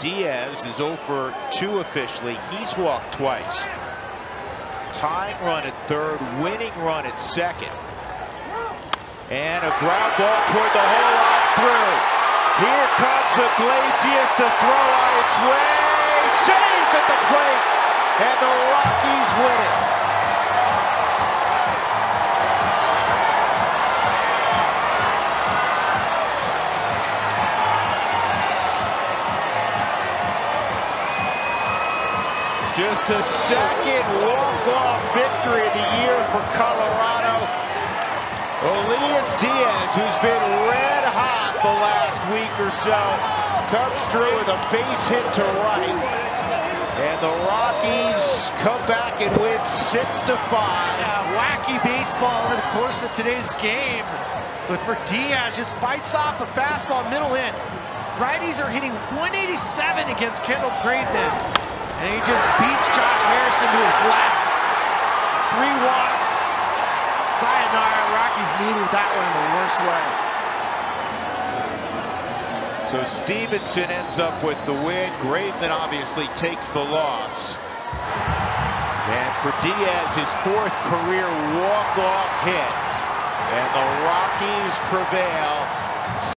Diaz is 0 for 2 officially. He's walked twice. Tying run at third, winning run at second. And a ground ball toward the hole on through. Here comes Iglesias to throw on its way. Saved at the plate. And the Rockies win it. Just a second walk-off victory of the year for Colorado. Elias Diaz, who's been red hot the last week or so, comes through with a base hit to right. And the Rockies come back and win 6 to five. Yeah, wacky baseball over the course of today's game. But for Diaz, just fights off a fastball middle in. Righties are hitting 187 against Kendall Graveman. And he just beats Josh Harrison to his left. Three walks. Sayonara. Rockies needed that one in the worst way. So Stevenson ends up with the win. Graveman obviously takes the loss. And for Diaz, his fourth career walk-off hit. And the Rockies prevail